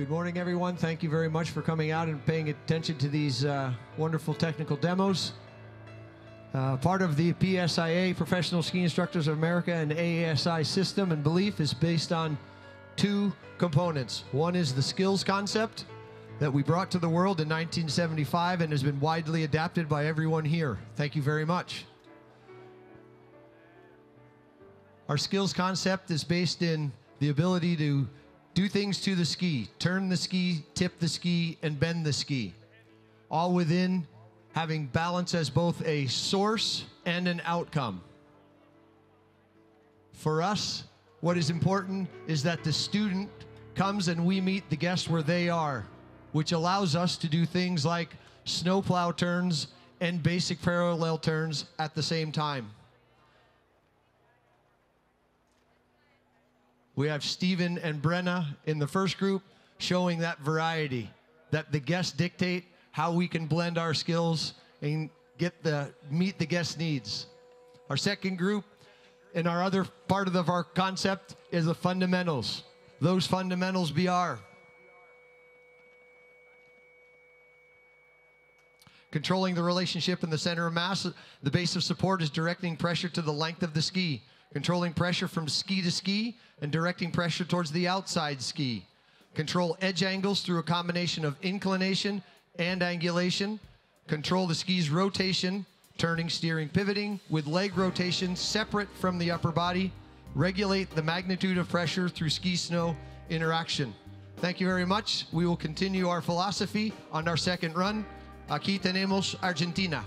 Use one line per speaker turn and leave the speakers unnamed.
Good morning, everyone. Thank you very much for coming out and paying attention to these uh, wonderful technical demos. Uh, part of the PSIA, Professional Ski Instructors of America, and AASI system and belief is based on two components. One is the skills concept that we brought to the world in 1975 and has been widely adapted by everyone here. Thank you very much. Our skills concept is based in the ability to do things to the ski, turn the ski, tip the ski, and bend the ski, all within having balance as both a source and an outcome. For us, what is important is that the student comes and we meet the guest where they are, which allows us to do things like snowplow turns and basic parallel turns at the same time. We have Stephen and Brenna in the first group showing that variety, that the guests dictate how we can blend our skills and get the meet the guest needs. Our second group and our other part of the, our concept is the fundamentals. Those fundamentals be our controlling the relationship in the center of mass. The base of support is directing pressure to the length of the ski, controlling pressure from ski to ski, and directing pressure towards the outside ski. Control edge angles through a combination of inclination and angulation. Control the ski's rotation, turning, steering, pivoting with leg rotation separate from the upper body. Regulate the magnitude of pressure through ski snow interaction. Thank you very much. We will continue our philosophy on our second run. Aquí tenemos Argentina.